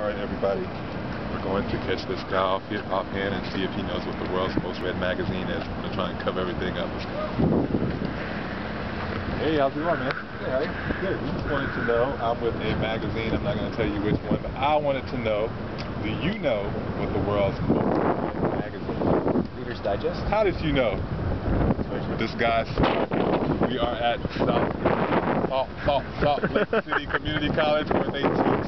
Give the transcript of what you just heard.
All right, everybody. We're going to catch this guy off here, offhand, and see if he knows what the world's most read magazine is. I'm gonna try and cover everything up. Let's go. Hey, how's it going, man? Hey, Good. We just wanted to know. I'm with a magazine. I'm not gonna tell you which one, but I wanted to know. Do you know what the world's most read magazine is? Reader's Digest. How did you know? This guy's. We are at South Salt, Salt, Salt Lake City Community College where they teach.